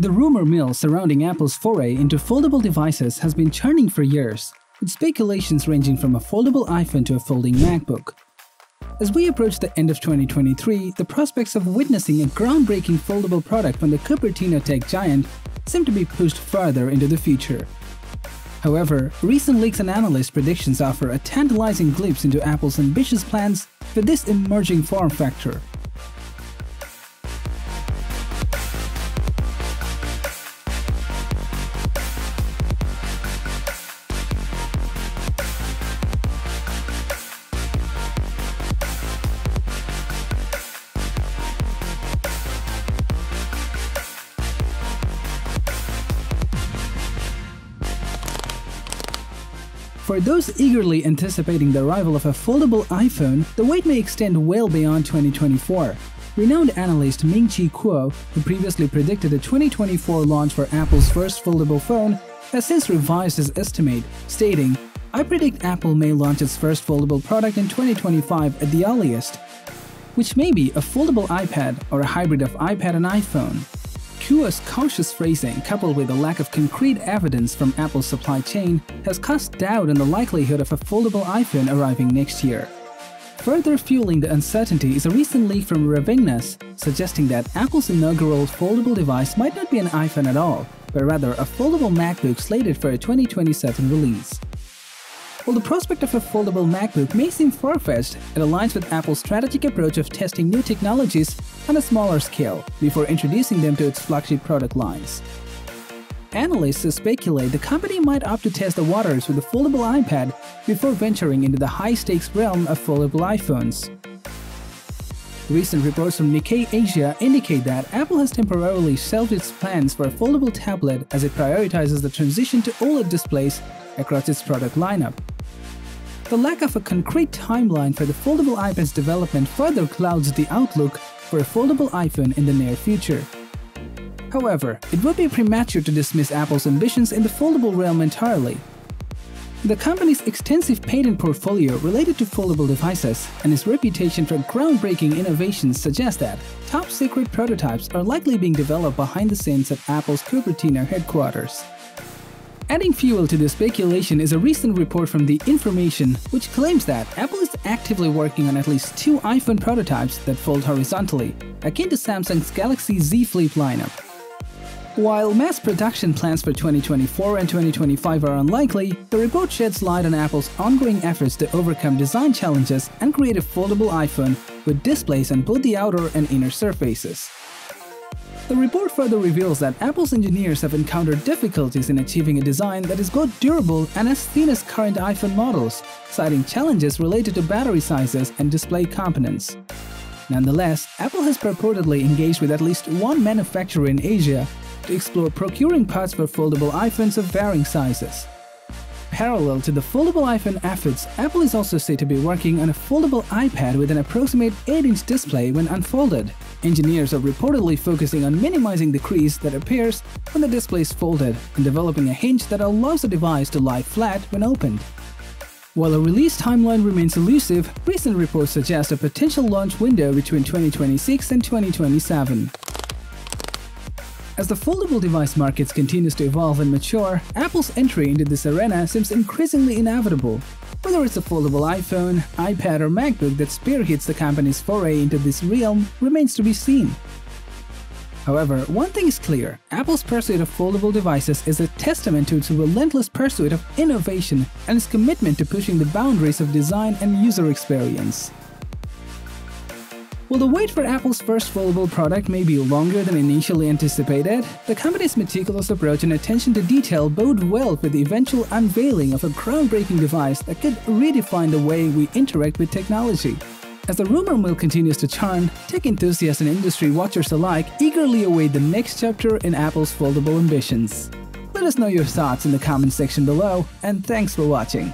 The rumor mill surrounding Apple's foray into foldable devices has been churning for years, with speculations ranging from a foldable iPhone to a folding MacBook. As we approach the end of 2023, the prospects of witnessing a groundbreaking foldable product from the Cupertino tech giant seem to be pushed further into the future. However, recent leaks and analyst predictions offer a tantalizing glimpse into Apple's ambitious plans for this emerging form factor. For those eagerly anticipating the arrival of a foldable iPhone, the wait may extend well beyond 2024. Renowned analyst Ming-Chi Kuo, who previously predicted a 2024 launch for Apple's first foldable phone, has since revised his estimate, stating, I predict Apple may launch its first foldable product in 2025 at the earliest, which may be a foldable iPad or a hybrid of iPad and iPhone. Kuo's cautious phrasing, coupled with a lack of concrete evidence from Apple's supply chain, has cast doubt on the likelihood of a foldable iPhone arriving next year. Further fueling the uncertainty is a recent leak from Revegnus suggesting that Apple's inaugural foldable device might not be an iPhone at all, but rather a foldable MacBook slated for a 2027 release. While the prospect of a foldable MacBook may seem far-fetched, it aligns with Apple's strategic approach of testing new technologies on a smaller scale before introducing them to its flagship product lines. Analysts speculate the company might opt to test the waters with a foldable iPad before venturing into the high-stakes realm of foldable iPhones. Recent reports from Nikkei Asia indicate that Apple has temporarily shelved its plans for a foldable tablet as it prioritizes the transition to OLED displays across its product lineup. The lack of a concrete timeline for the foldable iPad's development further clouds the outlook for a foldable iPhone in the near future. However, it would be premature to dismiss Apple's ambitions in the foldable realm entirely. The company's extensive patent portfolio related to foldable devices and its reputation for groundbreaking innovations suggest that top secret prototypes are likely being developed behind the scenes at Apple's Cupertino headquarters. Adding fuel to the speculation is a recent report from The Information, which claims that Apple is actively working on at least two iPhone prototypes that fold horizontally, akin to Samsung's Galaxy Z Flip lineup. While mass production plans for 2024 and 2025 are unlikely, the report sheds light on Apple's ongoing efforts to overcome design challenges and create a foldable iPhone with displays on both the outer and inner surfaces. The report further reveals that Apple's engineers have encountered difficulties in achieving a design that is both durable and as thin as current iPhone models, citing challenges related to battery sizes and display components. Nonetheless, Apple has purportedly engaged with at least one manufacturer in Asia to explore procuring parts for foldable iPhones of varying sizes. Parallel to the foldable iPhone efforts, Apple is also said to be working on a foldable iPad with an approximate 8-inch display when unfolded. Engineers are reportedly focusing on minimizing the crease that appears when the display is folded and developing a hinge that allows the device to lie flat when opened. While a release timeline remains elusive, recent reports suggest a potential launch window between 2026 and 2027. As the foldable device market continues to evolve and mature, Apple's entry into this arena seems increasingly inevitable. Whether it's a foldable iPhone, iPad or MacBook that spearheads the company's foray into this realm remains to be seen. However, one thing is clear, Apple's pursuit of foldable devices is a testament to its relentless pursuit of innovation and its commitment to pushing the boundaries of design and user experience. While the wait for Apple's first foldable product may be longer than initially anticipated, the company's meticulous approach and attention to detail bode well for the eventual unveiling of a groundbreaking device that could redefine the way we interact with technology. As the rumor mill continues to churn, tech enthusiasts and industry watchers alike eagerly await the next chapter in Apple's foldable ambitions. Let us know your thoughts in the comment section below, and thanks for watching.